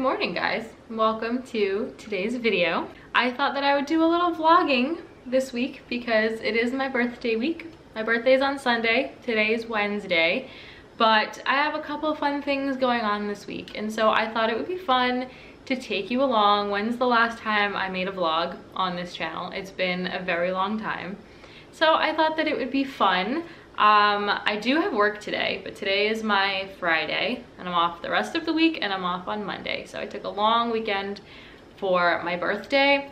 Morning guys. Welcome to today's video. I thought that I would do a little vlogging this week because it is my birthday week. My birthday is on Sunday, today is Wednesday, but I have a couple fun things going on this week and so I thought it would be fun to take you along. When's the last time I made a vlog on this channel? It's been a very long time. So I thought that it would be fun um, I do have work today, but today is my Friday and I'm off the rest of the week and I'm off on Monday. So I took a long weekend for my birthday.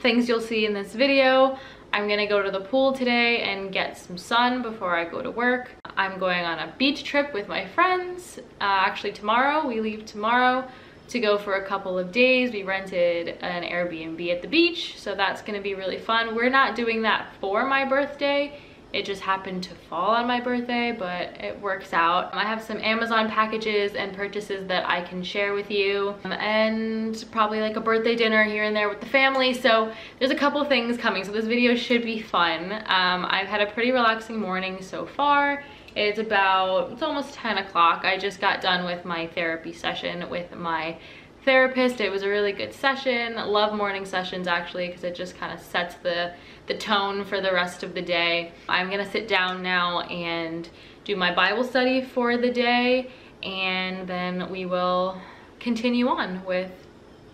Things you'll see in this video. I'm gonna go to the pool today and get some sun before I go to work. I'm going on a beach trip with my friends. Uh, actually tomorrow, we leave tomorrow to go for a couple of days. We rented an Airbnb at the beach, so that's gonna be really fun. We're not doing that for my birthday it just happened to fall on my birthday, but it works out. I have some Amazon packages and purchases that I can share with you and probably like a birthday dinner here and there with the family. So there's a couple things coming. So this video should be fun. Um, I've had a pretty relaxing morning so far. It's about, it's almost 10 o'clock. I just got done with my therapy session with my therapist. It was a really good session. Love morning sessions actually because it just kind of sets the, the tone for the rest of the day. I'm gonna sit down now and do my Bible study for the day and then we will continue on with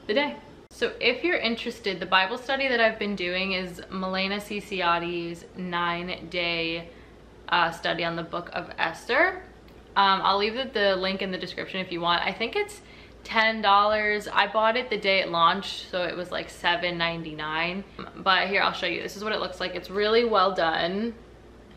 the day. So if you're interested, the Bible study that I've been doing is Milena Ciciotti's nine day uh, study on the book of Esther. Um, I'll leave the, the link in the description if you want. I think it's $10. I bought it the day it launched, so it was like $7.99. But here, I'll show you. This is what it looks like. It's really well done.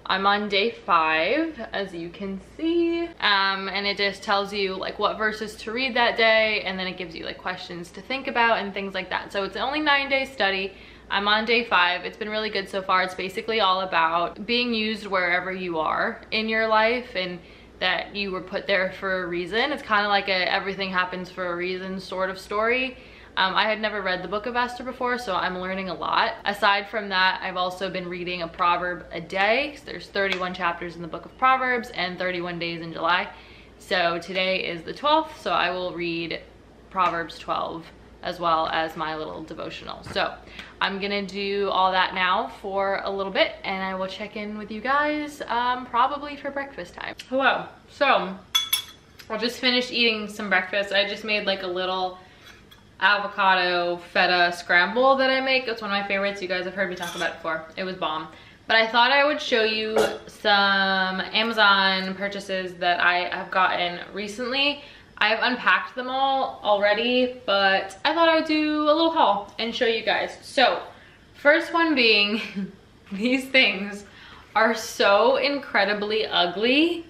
I'm on day five, as you can see. Um, and it just tells you like what verses to read that day, and then it gives you like questions to think about and things like that. So it's only nine day study. I'm on day five. It's been really good so far. It's basically all about being used wherever you are in your life and that you were put there for a reason. It's kind of like a everything happens for a reason sort of story. Um, I had never read the book of Esther before, so I'm learning a lot. Aside from that, I've also been reading a proverb a day. There's 31 chapters in the book of Proverbs and 31 days in July. So today is the 12th, so I will read Proverbs 12 as well as my little devotional. So I'm gonna do all that now for a little bit and I will check in with you guys um, probably for breakfast time. Hello, so I just finished eating some breakfast. I just made like a little avocado feta scramble that I make. It's one of my favorites. You guys have heard me talk about it before. It was bomb. But I thought I would show you some Amazon purchases that I have gotten recently. I've unpacked them all already, but I thought I would do a little haul and show you guys. So, first one being, these things are so incredibly ugly,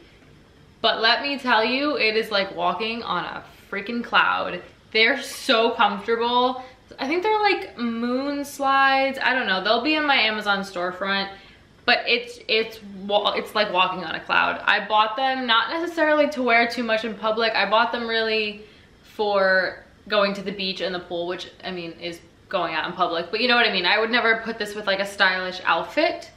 but let me tell you, it is like walking on a freaking cloud. They're so comfortable. I think they're like moon slides. I don't know. They'll be in my Amazon storefront but it's it's it's like walking on a cloud. I bought them not necessarily to wear too much in public. I bought them really for going to the beach and the pool, which I mean is going out in public, but you know what I mean. I would never put this with like a stylish outfit,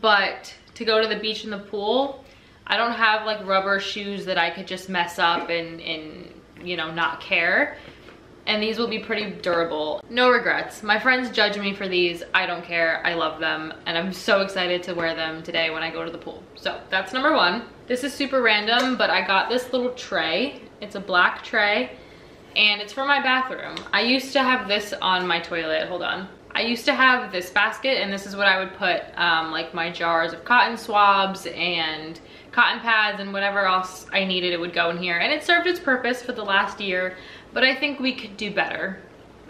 but to go to the beach and the pool, I don't have like rubber shoes that I could just mess up and, and you know, not care and these will be pretty durable. No regrets. My friends judge me for these. I don't care. I love them and I'm so excited to wear them today when I go to the pool. So that's number one. This is super random, but I got this little tray. It's a black tray and it's for my bathroom. I used to have this on my toilet. Hold on. I used to have this basket and this is what I would put um, like my jars of cotton swabs and cotton pads and whatever else I needed it would go in here and it served its purpose for the last year but I think we could do better.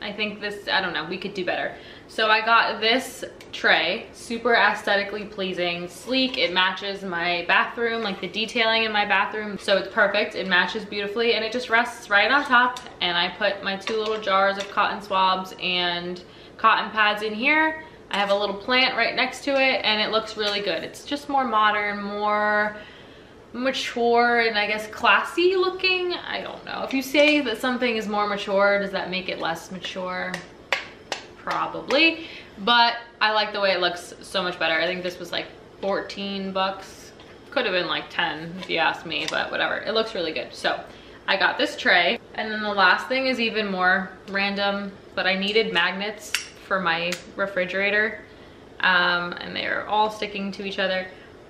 I think this, I don't know, we could do better. So I got this tray, super aesthetically pleasing, sleek, it matches my bathroom, like the detailing in my bathroom. So it's perfect, it matches beautifully and it just rests right on top. And I put my two little jars of cotton swabs and cotton pads in here. I have a little plant right next to it and it looks really good. It's just more modern, more mature and I guess classy looking. I don't know. If you say that something is more mature, does that make it less mature? Probably. But I like the way it looks so much better. I think this was like 14 bucks. Could have been like 10 if you ask me, but whatever. It looks really good. So I got this tray. And then the last thing is even more random, but I needed magnets for my refrigerator. Um, and they're all sticking to each other.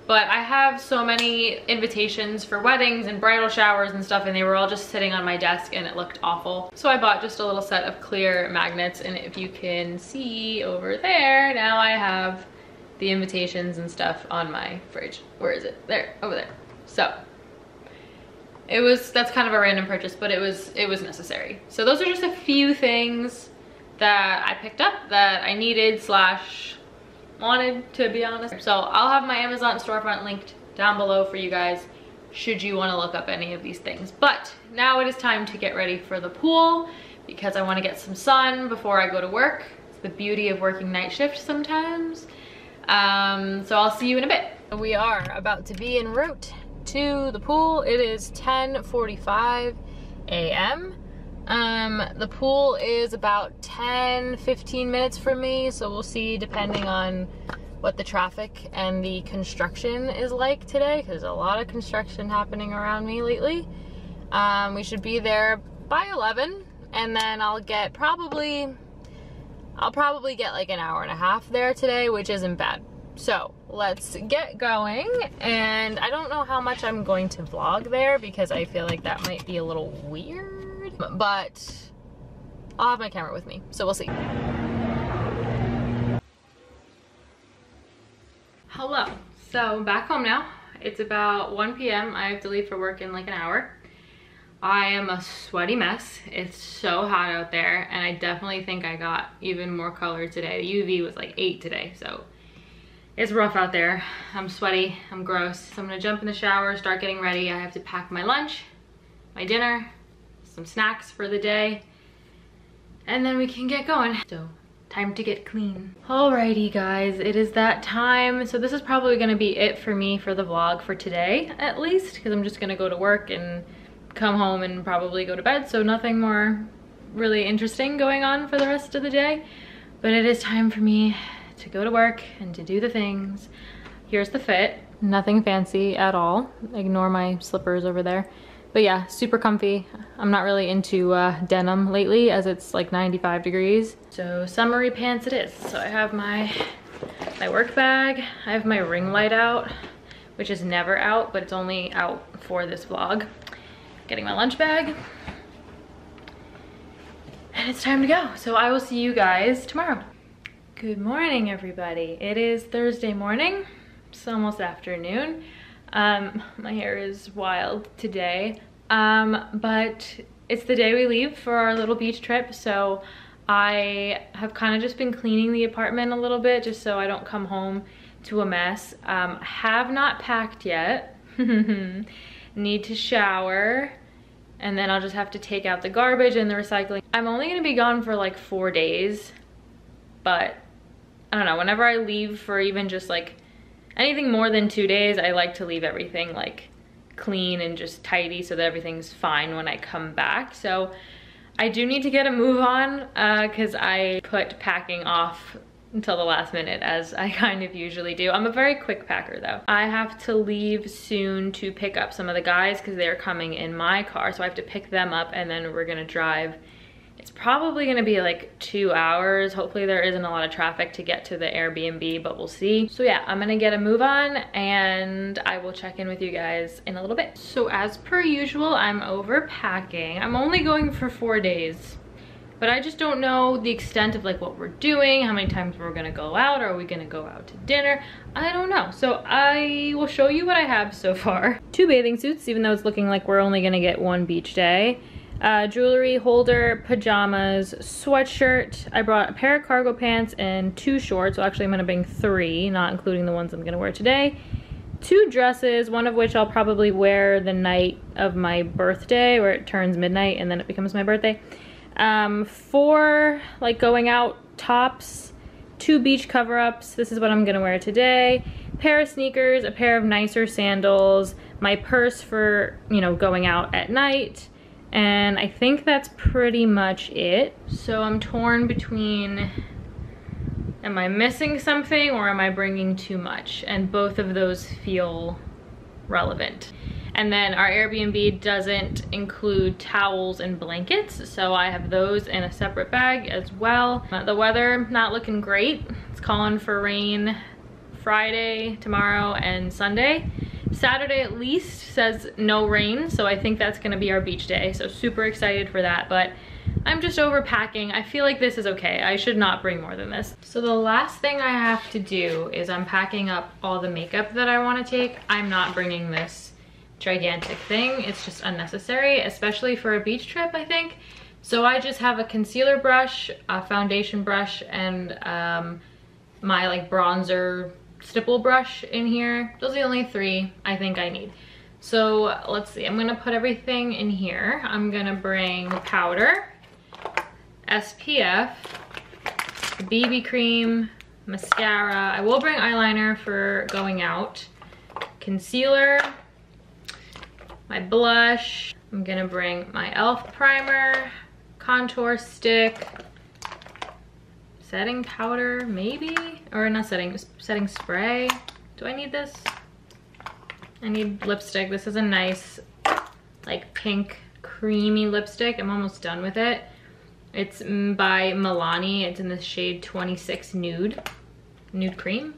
But I have so many invitations for weddings and bridal showers and stuff and they were all just sitting on my desk and it looked awful. So I bought just a little set of clear magnets and if you can see over there, now I have the invitations and stuff on my fridge. Where is it? There, over there. So it was, that's kind of a random purchase, but it was, it was necessary. So those are just a few things that I picked up that I needed slash wanted to be honest. So I'll have my Amazon storefront linked down below for you guys should you want to look up any of these things. But now it is time to get ready for the pool because I want to get some sun before I go to work. It's the beauty of working night shift sometimes. Um, so I'll see you in a bit. We are about to be en route to the pool. It is 10.45 a.m. Um, the pool is about 10, 15 minutes from me, so we'll see depending on what the traffic and the construction is like today, because there's a lot of construction happening around me lately. Um, we should be there by 11, and then I'll get probably, I'll probably get like an hour and a half there today, which isn't bad. So let's get going. And I don't know how much I'm going to vlog there because I feel like that might be a little weird but I'll have my camera with me, so we'll see. Hello, so back home now. It's about 1 p.m. I have to leave for work in like an hour. I am a sweaty mess. It's so hot out there and I definitely think I got even more color today. The UV was like 8 today, so it's rough out there. I'm sweaty, I'm gross. So I'm gonna jump in the shower, start getting ready. I have to pack my lunch, my dinner, some snacks for the day, and then we can get going. So time to get clean. Alrighty guys, it is that time. So this is probably gonna be it for me for the vlog for today, at least, because I'm just gonna go to work and come home and probably go to bed. So nothing more really interesting going on for the rest of the day. But it is time for me to go to work and to do the things. Here's the fit. Nothing fancy at all. Ignore my slippers over there. But yeah, super comfy. I'm not really into uh, denim lately as it's like 95 degrees. So summery pants it is. So I have my, my work bag. I have my ring light out, which is never out, but it's only out for this vlog. Getting my lunch bag. And it's time to go. So I will see you guys tomorrow. Good morning, everybody. It is Thursday morning. It's almost afternoon. Um, my hair is wild today, um, but it's the day we leave for our little beach trip, so I have kind of just been cleaning the apartment a little bit just so I don't come home to a mess. Um, have not packed yet. Need to shower and then I'll just have to take out the garbage and the recycling. I'm only gonna be gone for like four days, but I don't know, whenever I leave for even just like anything more than two days, I like to leave everything like clean and just tidy so that everything's fine when I come back. So I do need to get a move on because uh, I put packing off until the last minute as I kind of usually do. I'm a very quick packer though. I have to leave soon to pick up some of the guys because they're coming in my car. So I have to pick them up and then we're gonna drive it's probably gonna be like two hours. Hopefully there isn't a lot of traffic to get to the Airbnb, but we'll see. So yeah, I'm gonna get a move on and I will check in with you guys in a little bit. So as per usual, I'm overpacking. I'm only going for four days but I just don't know the extent of like what we're doing, how many times we're gonna go out, or are we gonna go out to dinner? I don't know. So I will show you what I have so far. Two bathing suits, even though it's looking like we're only gonna get one beach day uh, jewelry, holder, pajamas, sweatshirt. I brought a pair of cargo pants and two shorts. So actually I'm gonna bring three, not including the ones I'm gonna wear today. Two dresses, one of which I'll probably wear the night of my birthday where it turns midnight and then it becomes my birthday. Um, four like going out tops, two beach cover-ups. This is what I'm gonna wear today. Pair of sneakers, a pair of nicer sandals, my purse for, you know, going out at night, and I think that's pretty much it. So I'm torn between, am I missing something or am I bringing too much? And both of those feel relevant. And then our Airbnb doesn't include towels and blankets, so I have those in a separate bag as well. Uh, the weather not looking great. It's calling for rain Friday, tomorrow, and Sunday. Saturday at least says no rain, so I think that's gonna be our beach day. So super excited for that, but I'm just overpacking. I feel like this is okay. I should not bring more than this. So the last thing I have to do is I'm packing up all the makeup that I wanna take. I'm not bringing this gigantic thing. It's just unnecessary, especially for a beach trip, I think. So I just have a concealer brush, a foundation brush, and um, my like bronzer stipple brush in here. Those are the only three I think I need. So let's see, I'm gonna put everything in here. I'm gonna bring powder, SPF, BB cream, mascara. I will bring eyeliner for going out. Concealer, my blush. I'm gonna bring my e.l.f. primer, contour stick, setting powder, maybe? Or not setting, setting spray. Do I need this? I need lipstick. This is a nice, like pink, creamy lipstick. I'm almost done with it. It's by Milani. It's in the shade 26 Nude. Nude Cream.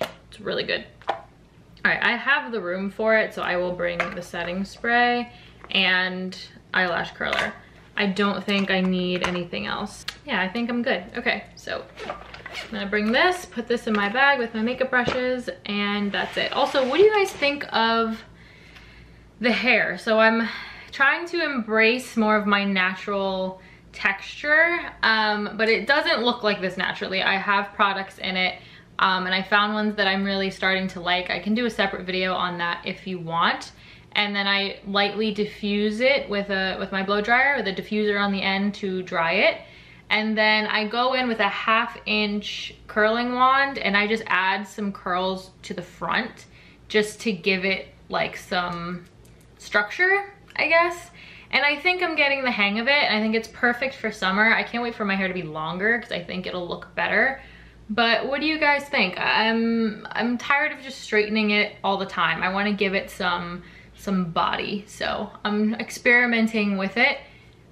It's really good. All right, I have the room for it, so I will bring the setting spray and eyelash curler. I don't think I need anything else. Yeah, I think I'm good. Okay, so I'm gonna bring this, put this in my bag with my makeup brushes, and that's it. Also, what do you guys think of the hair? So I'm trying to embrace more of my natural texture, um, but it doesn't look like this naturally. I have products in it, um, and I found ones that I'm really starting to like. I can do a separate video on that if you want. And then I lightly diffuse it with a with my blow dryer with a diffuser on the end to dry it. And then I go in with a half inch curling wand and I just add some curls to the front just to give it like some structure, I guess. And I think I'm getting the hang of it. I think it's perfect for summer. I can't wait for my hair to be longer because I think it'll look better. But what do you guys think? I'm, I'm tired of just straightening it all the time. I want to give it some, some body. So I'm experimenting with it.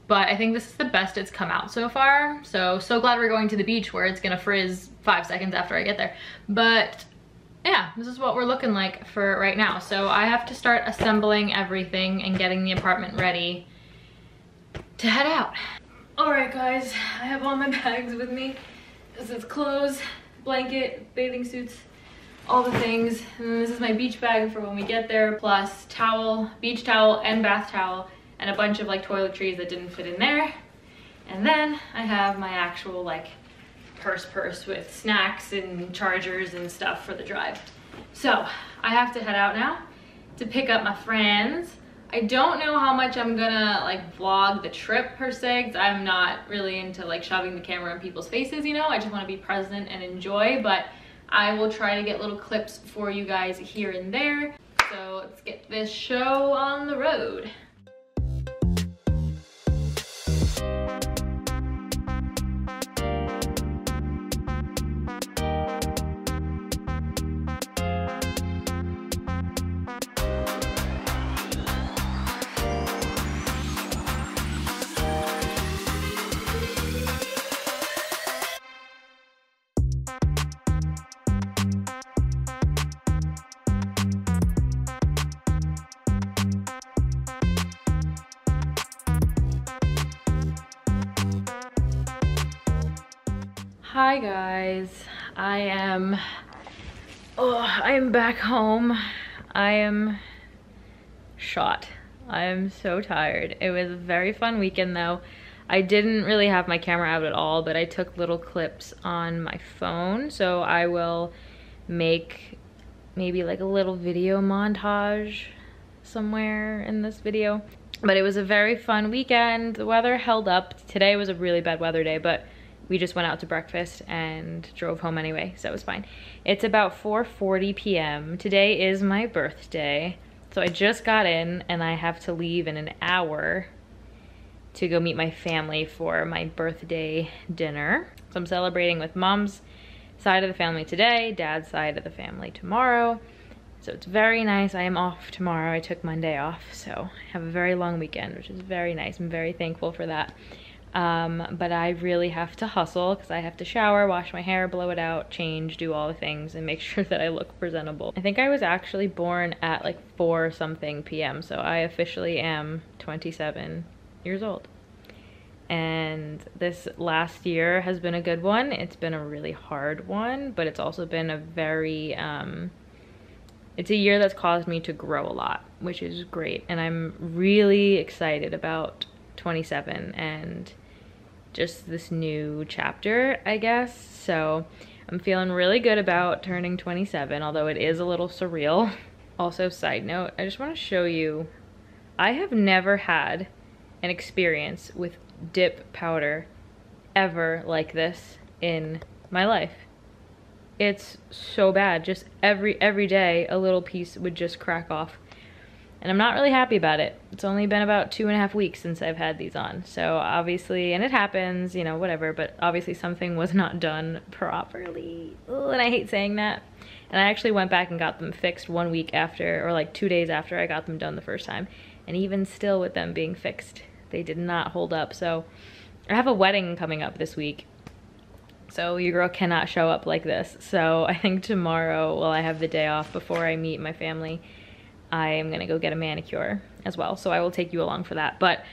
But I think this is the best it's come out so far. So, so glad we're going to the beach where it's gonna frizz five seconds after I get there. But yeah, this is what we're looking like for right now. So I have to start assembling everything and getting the apartment ready to head out. All right, guys, I have all my bags with me. This is clothes, blanket, bathing suits, all the things. And this is my beach bag for when we get there, plus towel, beach towel, and bath towel, and a bunch of like toiletries that didn't fit in there. And then I have my actual like purse purse with snacks and chargers and stuff for the drive. So I have to head out now to pick up my friends. I don't know how much I'm gonna like vlog the trip per se because I'm not really into like shoving the camera in people's faces, you know? I just wanna be present and enjoy, but I will try to get little clips for you guys here and there. So let's get this show on the road. Hi guys, I am, oh, I am back home. I am shot. I am so tired. It was a very fun weekend though. I didn't really have my camera out at all, but I took little clips on my phone. So I will make maybe like a little video montage somewhere in this video. But it was a very fun weekend. The weather held up. Today was a really bad weather day, but we just went out to breakfast and drove home anyway, so it was fine. It's about 4.40 p.m. Today is my birthday. So I just got in and I have to leave in an hour to go meet my family for my birthday dinner. So I'm celebrating with mom's side of the family today, dad's side of the family tomorrow. So it's very nice. I am off tomorrow. I took Monday off, so I have a very long weekend, which is very nice. I'm very thankful for that. Um, but I really have to hustle because I have to shower, wash my hair, blow it out, change, do all the things, and make sure that I look presentable. I think I was actually born at like 4 something p.m., so I officially am 27 years old. And this last year has been a good one. It's been a really hard one, but it's also been a very, um, it's a year that's caused me to grow a lot, which is great. And I'm really excited about 27 and just this new chapter, I guess. So I'm feeling really good about turning 27, although it is a little surreal. Also, side note, I just want to show you, I have never had an experience with dip powder ever like this in my life. It's so bad. Just every every day a little piece would just crack off and I'm not really happy about it. It's only been about two and a half weeks since I've had these on. So obviously, and it happens, you know, whatever, but obviously something was not done properly. And I hate saying that. And I actually went back and got them fixed one week after, or like two days after I got them done the first time. And even still with them being fixed, they did not hold up. So I have a wedding coming up this week. So your girl cannot show up like this. So I think tomorrow, well, I have the day off before I meet my family I am gonna go get a manicure as well. So I will take you along for that. But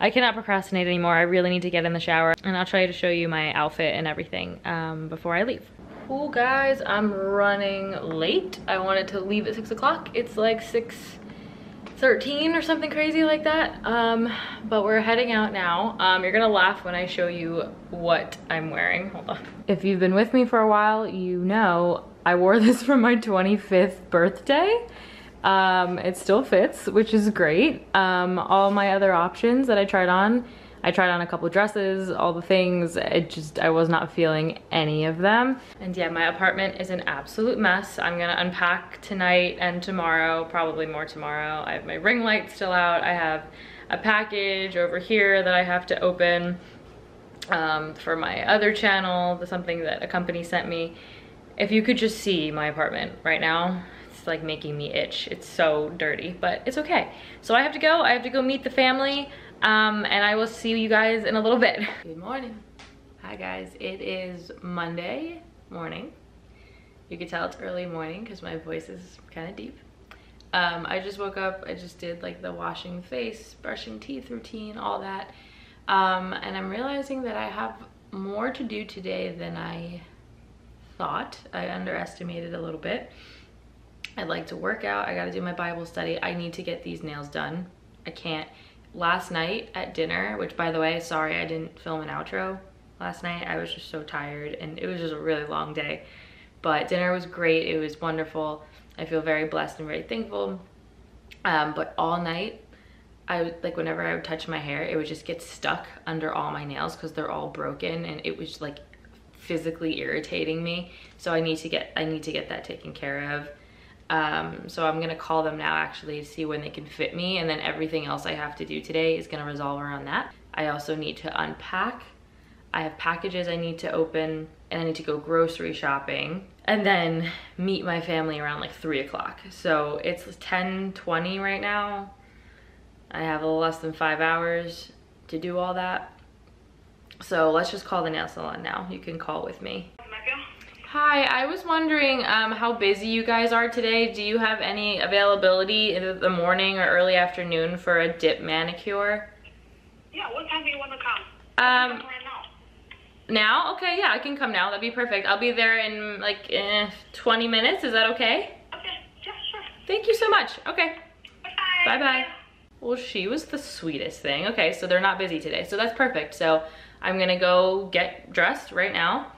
I cannot procrastinate anymore. I really need to get in the shower and I'll try to show you my outfit and everything um, before I leave. Cool guys, I'm running late. I wanted to leave at six o'clock. It's like 6:13 or something crazy like that. Um, but we're heading out now. Um, you're gonna laugh when I show you what I'm wearing. Hold on. If you've been with me for a while, you know I wore this for my 25th birthday. Um, it still fits, which is great. Um, all my other options that I tried on, I tried on a couple dresses, all the things, it just, I was not feeling any of them. And yeah, my apartment is an absolute mess. I'm gonna unpack tonight and tomorrow, probably more tomorrow. I have my ring light still out. I have a package over here that I have to open um, for my other channel, something that a company sent me. If you could just see my apartment right now, it's like making me itch. It's so dirty, but it's okay. So I have to go. I have to go meet the family um, and I will see you guys in a little bit. Good morning. Hi guys, it is Monday morning. You can tell it's early morning because my voice is kind of deep. Um, I just woke up, I just did like the washing face, brushing teeth routine, all that. Um, and I'm realizing that I have more to do today than I thought. I underestimated a little bit. I'd like to work out. I gotta do my Bible study. I need to get these nails done. I can't. Last night at dinner, which by the way, sorry I didn't film an outro last night. I was just so tired and it was just a really long day. But dinner was great. It was wonderful. I feel very blessed and very thankful. Um, but all night, I like whenever I would touch my hair, it would just get stuck under all my nails because they're all broken and it was like physically irritating me. So I need to get I need to get that taken care of. Um, so I'm gonna call them now actually to see when they can fit me and then everything else I have to do today is gonna resolve around that. I also need to unpack. I have packages I need to open and I need to go grocery shopping and then meet my family around like three o'clock. So it's 10.20 right now. I have a little less than five hours to do all that. So let's just call the nail salon now. You can call with me. Hi, I was wondering um, how busy you guys are today. Do you have any availability in the morning or early afternoon for a dip manicure? Yeah, what time do you want to come? Um, right now. Now? Okay, yeah, I can come now. That'd be perfect. I'll be there in like eh, 20 minutes. Is that okay? Okay, yeah, sure. Thank you so much. Okay. Bye-bye. Bye-bye. Well, she was the sweetest thing. Okay, so they're not busy today. So that's perfect. So I'm gonna go get dressed right now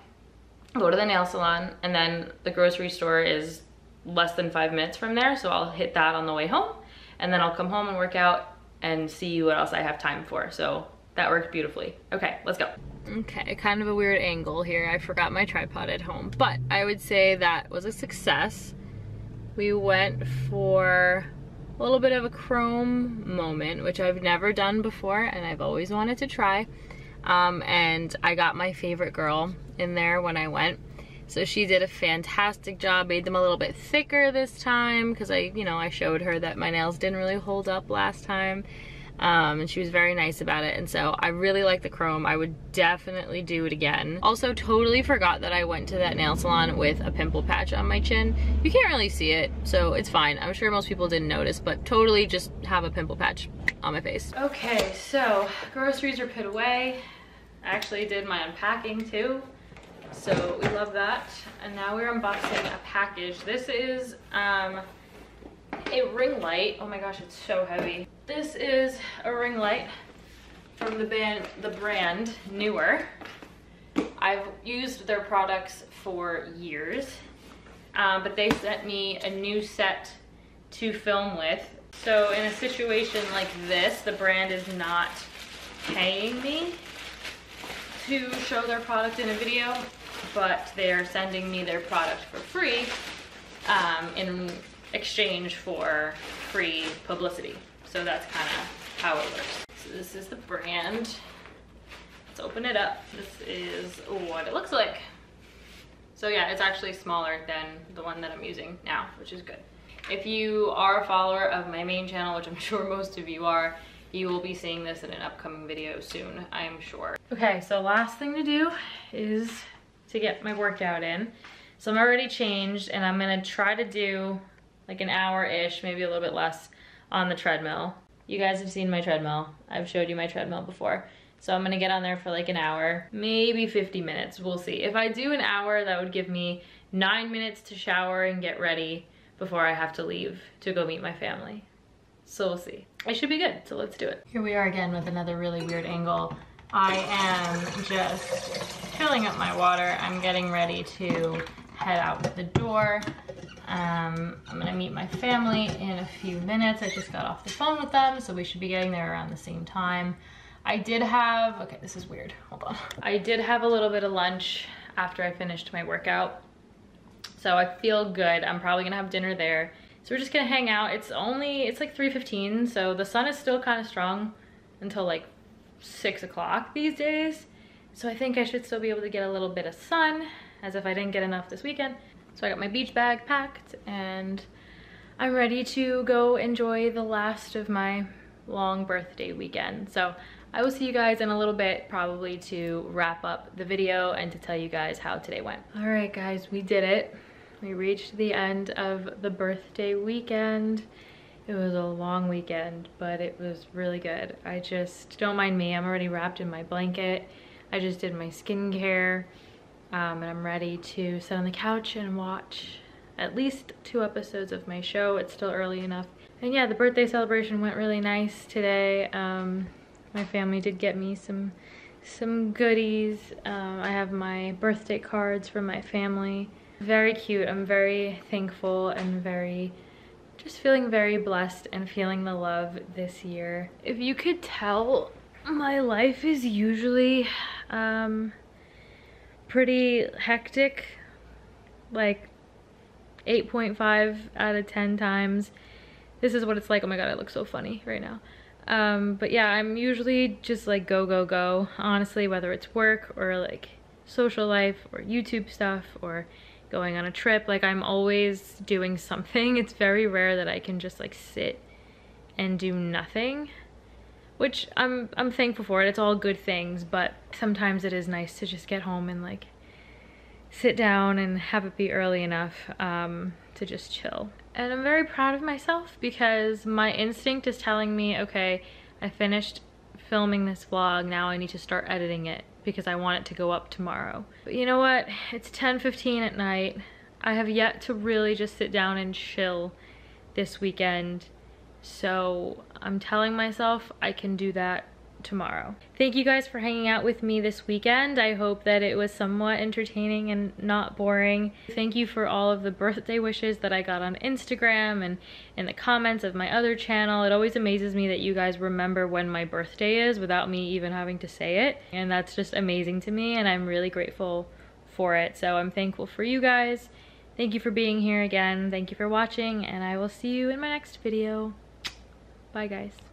go to the nail salon and then the grocery store is less than five minutes from there so I'll hit that on the way home and then I'll come home and work out and see what else I have time for. So that worked beautifully. Okay let's go. Okay kind of a weird angle here. I forgot my tripod at home but I would say that was a success. We went for a little bit of a chrome moment which I've never done before and I've always wanted to try um, and I got my favorite girl in there when I went. So she did a fantastic job, made them a little bit thicker this time because I, you know, I showed her that my nails didn't really hold up last time. Um, and she was very nice about it. And so I really like the chrome. I would definitely do it again. Also totally forgot that I went to that nail salon with a pimple patch on my chin. You can't really see it, so it's fine. I'm sure most people didn't notice, but totally just have a pimple patch on my face. Okay, so groceries are put away. I actually did my unpacking too. So we love that. And now we're unboxing a package. This is um, a ring light. Oh my gosh, it's so heavy. This is a ring light from the band, the brand Neewer. I've used their products for years, um, but they sent me a new set to film with. So in a situation like this, the brand is not paying me to show their product in a video, but they're sending me their product for free um, in exchange for free publicity. So that's kind of how it works. So this is the brand. Let's open it up. This is what it looks like. So yeah, it's actually smaller than the one that I'm using now, which is good. If you are a follower of my main channel, which I'm sure most of you are, you will be seeing this in an upcoming video soon, I am sure. Okay, so last thing to do is to get my workout in. So I'm already changed and I'm gonna try to do like an hour-ish, maybe a little bit less on the treadmill. You guys have seen my treadmill. I've showed you my treadmill before. So I'm gonna get on there for like an hour, maybe 50 minutes, we'll see. If I do an hour, that would give me nine minutes to shower and get ready before I have to leave to go meet my family. So we'll see. I should be good, so let's do it. Here we are again with another really weird angle. I am just filling up my water. I'm getting ready to head out the door. Um, I'm gonna meet my family in a few minutes. I just got off the phone with them, so we should be getting there around the same time. I did have, okay, this is weird, hold on. I did have a little bit of lunch after I finished my workout. So I feel good. I'm probably gonna have dinner there. So we're just gonna hang out. It's only, it's like 3.15, so the sun is still kind of strong until like six o'clock these days. So I think I should still be able to get a little bit of sun as if I didn't get enough this weekend. So I got my beach bag packed and I'm ready to go enjoy the last of my long birthday weekend. So I will see you guys in a little bit probably to wrap up the video and to tell you guys how today went. All right guys, we did it. We reached the end of the birthday weekend. It was a long weekend, but it was really good. I just, don't mind me, I'm already wrapped in my blanket. I just did my skincare um, and I'm ready to sit on the couch and watch at least two episodes of my show. It's still early enough. And yeah, the birthday celebration went really nice today. Um, my family did get me some some goodies. Um, I have my birthday cards from my family. Very cute. I'm very thankful and very just feeling very blessed and feeling the love this year. If you could tell, my life is usually um, pretty hectic, like 8.5 out of 10 times. This is what it's like. Oh my god, I look so funny right now. Um, but yeah, I'm usually just like go, go, go. Honestly, whether it's work or like social life or YouTube stuff or going on a trip, like I'm always doing something. It's very rare that I can just like sit and do nothing which I'm I'm thankful for it. It's all good things, but sometimes it is nice to just get home and like sit down and have it be early enough um, to just chill. And I'm very proud of myself because my instinct is telling me, okay, I finished filming this vlog, now I need to start editing it because I want it to go up tomorrow. But you know what? It's 10.15 at night. I have yet to really just sit down and chill this weekend so I'm telling myself I can do that tomorrow. Thank you guys for hanging out with me this weekend. I hope that it was somewhat entertaining and not boring. Thank you for all of the birthday wishes that I got on Instagram and in the comments of my other channel. It always amazes me that you guys remember when my birthday is without me even having to say it. And that's just amazing to me and I'm really grateful for it. So I'm thankful for you guys. Thank you for being here again. Thank you for watching and I will see you in my next video. Bye guys.